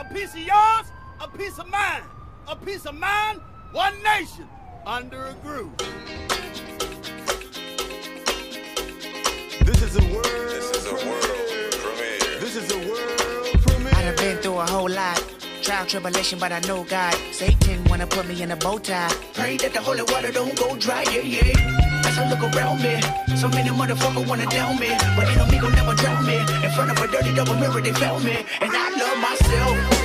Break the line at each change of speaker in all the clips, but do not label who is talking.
a piece of yours, a piece of mine. A piece of mine, one nation, under a groove.
This is a world.
This is a world premiere.
This is a world premiere.
I done been through a whole lot. Trial, tribulation, but I know God. Satan wanna put me in a bow tie. Pray that the holy water don't go dry, yeah, yeah. As I look around me, so many motherfuckers wanna down me. But me gon' never drown me. In front of a dirty double mirror, they found me. And I love myself.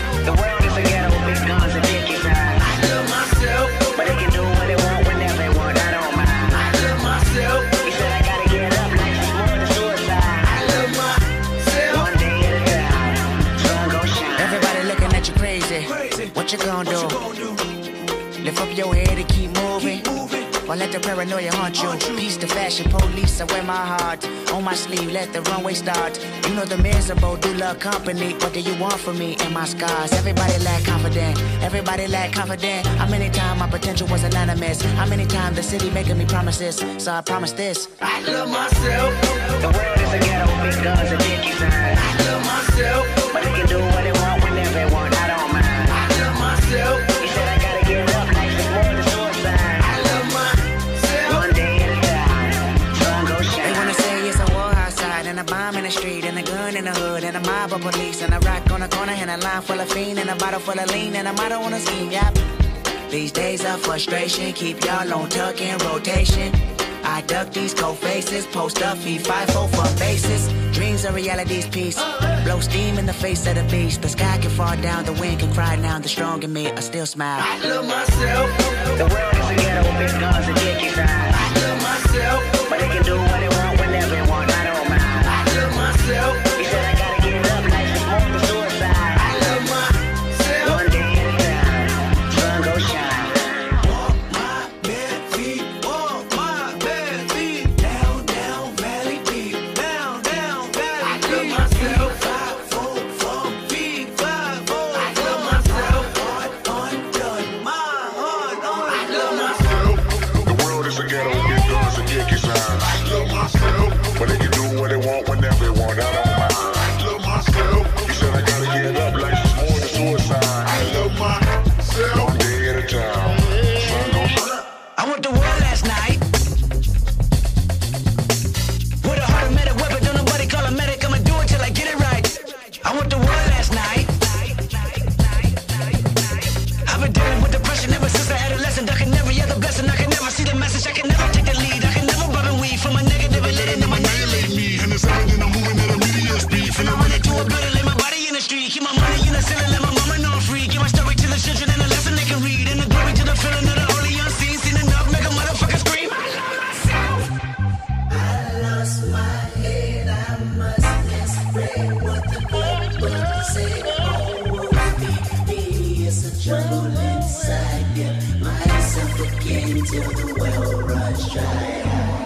What
you gonna do? Lift up your head and keep moving. Or let the paranoia haunt you. Peace the fashion police, I wear my heart on my sleeve. Let the runway start. You know the miserable do love company. What do you want from me and my scars? Everybody lack confident. Everybody lack confident. How many times my potential was anonymous? How many times the city making me promises? So I promise this. I love myself.
The world is a ghetto,
bomb in the street, and a gun in the hood, and a mob of police, and a rock on the corner, and a line full of fiend, and a bottle full of lean, and a motto on a scheme, yep. These days of frustration keep y'all on tuck in rotation. I duck these cold faces, post up, five four for bases. Dreams are reality's peace. Blow steam in the face of the beast. The sky can fall down, the wind can cry now. The strong in me, I still smile. I love myself.
The world is a ghetto, big guns and dick
Keep my money in the ceiling, let my mama know I'm free. Give my story to the children and a lesson they can read. And the glory to the feeling of the holy unseen. Seen enough, make a motherfucker scream. I love myself.
lost my head. I must explain what the Bible said. Oh, woe be me. It's a jungle inside. Get myself again till the well runs dry.